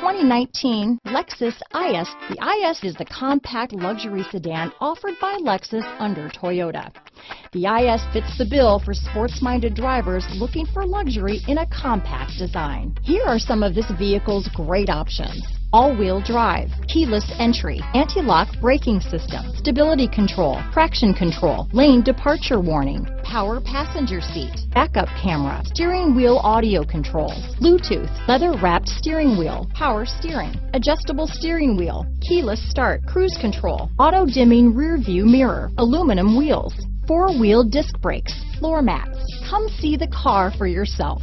2019 Lexus IS. The IS is the compact luxury sedan offered by Lexus under Toyota. The IS fits the bill for sports-minded drivers looking for luxury in a compact design. Here are some of this vehicle's great options all-wheel drive, keyless entry, anti-lock braking system, stability control, traction control, lane departure warning, power passenger seat, backup camera, steering wheel audio controls, Bluetooth, leather wrapped steering wheel, power steering, adjustable steering wheel, keyless start, cruise control, auto dimming rear view mirror, aluminum wheels, four wheel disc brakes, floor mats. Come see the car for yourself.